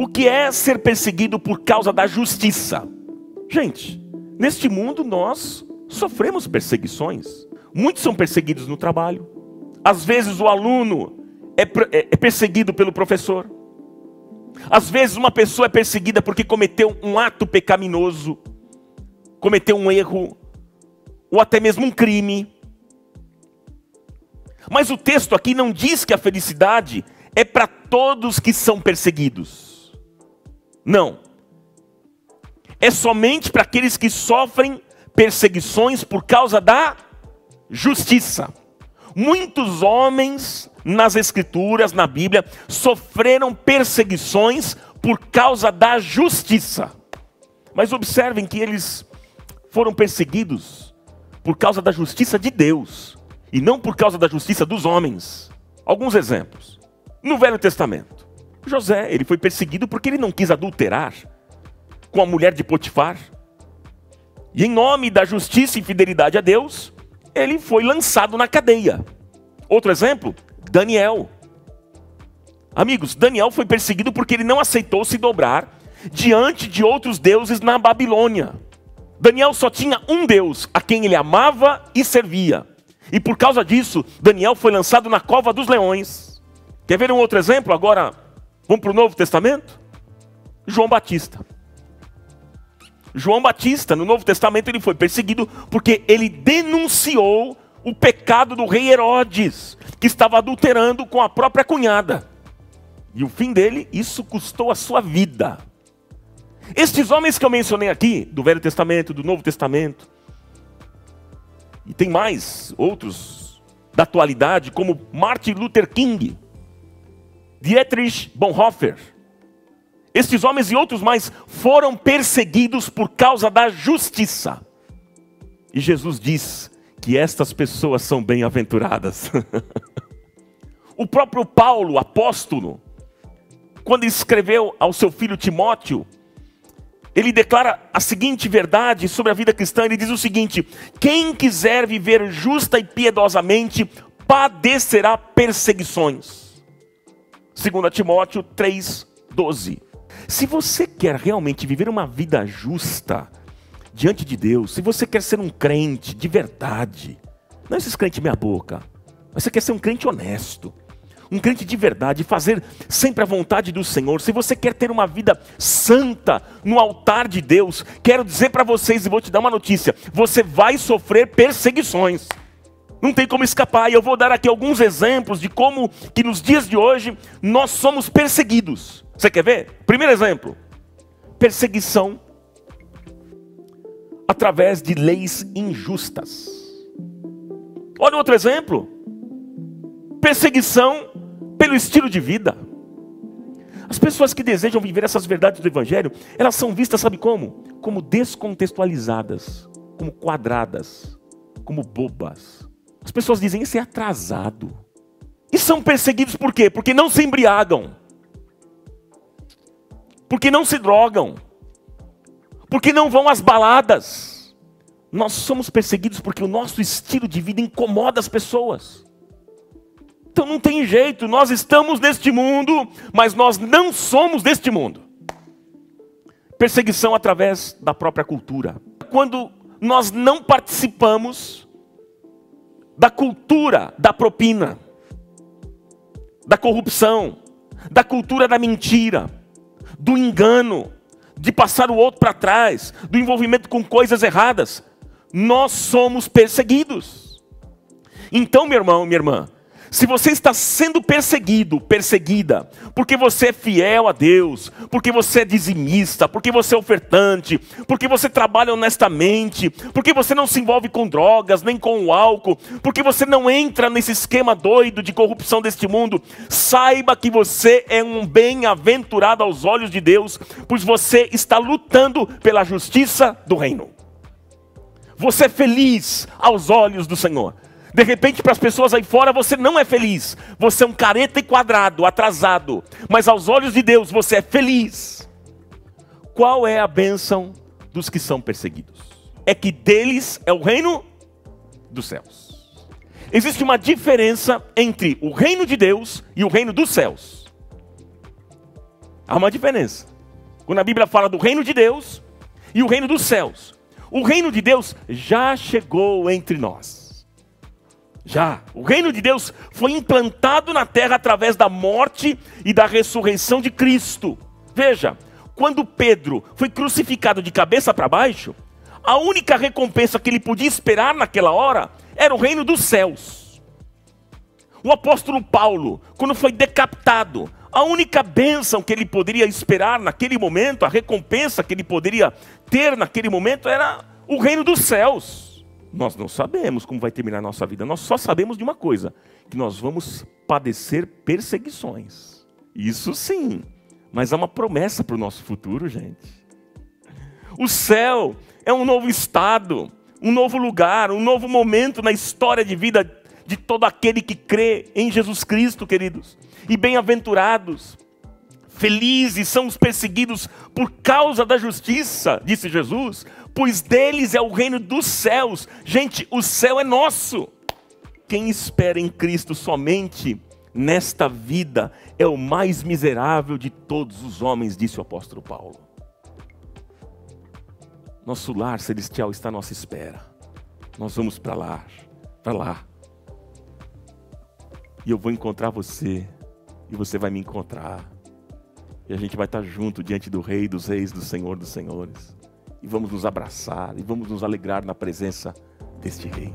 O que é ser perseguido por causa da justiça? Gente, neste mundo nós sofremos perseguições. Muitos são perseguidos no trabalho. Às vezes o aluno é, é, é perseguido pelo professor. Às vezes uma pessoa é perseguida porque cometeu um ato pecaminoso, cometeu um erro, ou até mesmo um crime. Mas o texto aqui não diz que a felicidade é para todos que são perseguidos. Não. É somente para aqueles que sofrem perseguições por causa da justiça. Muitos homens nas Escrituras, na Bíblia, sofreram perseguições por causa da justiça. Mas observem que eles foram perseguidos por causa da justiça de Deus e não por causa da justiça dos homens. Alguns exemplos. No Velho Testamento, José, ele foi perseguido porque ele não quis adulterar com a mulher de Potifar. E em nome da justiça e fidelidade a Deus, ele foi lançado na cadeia. Outro exemplo, Daniel. Amigos, Daniel foi perseguido porque ele não aceitou se dobrar diante de outros deuses na Babilônia. Daniel só tinha um Deus a quem ele amava e servia. E por causa disso, Daniel foi lançado na cova dos leões. Quer ver um outro exemplo agora Vamos para o Novo Testamento? João Batista. João Batista, no Novo Testamento, ele foi perseguido porque ele denunciou o pecado do rei Herodes, que estava adulterando com a própria cunhada. E o fim dele, isso custou a sua vida. Estes homens que eu mencionei aqui, do Velho Testamento, do Novo Testamento, e tem mais outros da atualidade, como Martin Luther King, Dietrich Bonhoeffer. Estes homens e outros mais foram perseguidos por causa da justiça. E Jesus diz que estas pessoas são bem-aventuradas. o próprio Paulo, apóstolo, quando escreveu ao seu filho Timóteo, ele declara a seguinte verdade sobre a vida cristã: ele diz o seguinte: quem quiser viver justa e piedosamente padecerá perseguições. 2 Timóteo 3,12. Se você quer realmente viver uma vida justa diante de Deus, se você quer ser um crente de verdade, não esses crentes meia boca, mas você quer ser um crente honesto, um crente de verdade, fazer sempre a vontade do Senhor. Se você quer ter uma vida santa no altar de Deus, quero dizer para vocês e vou te dar uma notícia: você vai sofrer perseguições. Não tem como escapar. E eu vou dar aqui alguns exemplos de como que nos dias de hoje nós somos perseguidos. Você quer ver? Primeiro exemplo: perseguição através de leis injustas. Olha outro exemplo: perseguição pelo estilo de vida. As pessoas que desejam viver essas verdades do Evangelho, elas são vistas, sabe como? Como descontextualizadas, como quadradas, como bobas. As pessoas dizem isso é atrasado. E são perseguidos por quê? Porque não se embriagam. Porque não se drogam. Porque não vão às baladas. Nós somos perseguidos porque o nosso estilo de vida incomoda as pessoas. Então não tem jeito, nós estamos neste mundo, mas nós não somos deste mundo. Perseguição através da própria cultura. Quando nós não participamos da cultura da propina, da corrupção, da cultura da mentira, do engano, de passar o outro para trás, do envolvimento com coisas erradas. Nós somos perseguidos. Então, meu irmão, minha irmã, se você está sendo perseguido, perseguida, porque você é fiel a Deus, porque você é dizimista, porque você é ofertante, porque você trabalha honestamente, porque você não se envolve com drogas, nem com o álcool, porque você não entra nesse esquema doido de corrupção deste mundo, saiba que você é um bem-aventurado aos olhos de Deus, pois você está lutando pela justiça do reino. Você é feliz aos olhos do Senhor. De repente, para as pessoas aí fora, você não é feliz. Você é um careta e quadrado, atrasado. Mas aos olhos de Deus, você é feliz. Qual é a bênção dos que são perseguidos? É que deles é o reino dos céus. Existe uma diferença entre o reino de Deus e o reino dos céus. Há uma diferença. Quando a Bíblia fala do reino de Deus e o reino dos céus. O reino de Deus já chegou entre nós. Já. O reino de Deus foi implantado na terra através da morte e da ressurreição de Cristo. Veja, quando Pedro foi crucificado de cabeça para baixo, a única recompensa que ele podia esperar naquela hora era o reino dos céus. O apóstolo Paulo, quando foi decapitado, a única bênção que ele poderia esperar naquele momento, a recompensa que ele poderia ter naquele momento era o reino dos céus. Nós não sabemos como vai terminar a nossa vida, nós só sabemos de uma coisa: que nós vamos padecer perseguições. Isso sim, mas há uma promessa para o nosso futuro, gente. O céu é um novo estado, um novo lugar, um novo momento na história de vida de todo aquele que crê em Jesus Cristo, queridos. E bem-aventurados, felizes são os perseguidos por causa da justiça, disse Jesus, pois deles é o reino dos céus. Gente, o céu é nosso. Quem espera em Cristo somente nesta vida é o mais miserável de todos os homens, disse o apóstolo Paulo. Nosso lar celestial está à nossa espera. Nós vamos para lá, para lá. E eu vou encontrar você, e você vai me encontrar. E a gente vai estar junto diante do Rei dos Reis, do Senhor dos Senhores. E vamos nos abraçar, e vamos nos alegrar na presença deste Rei.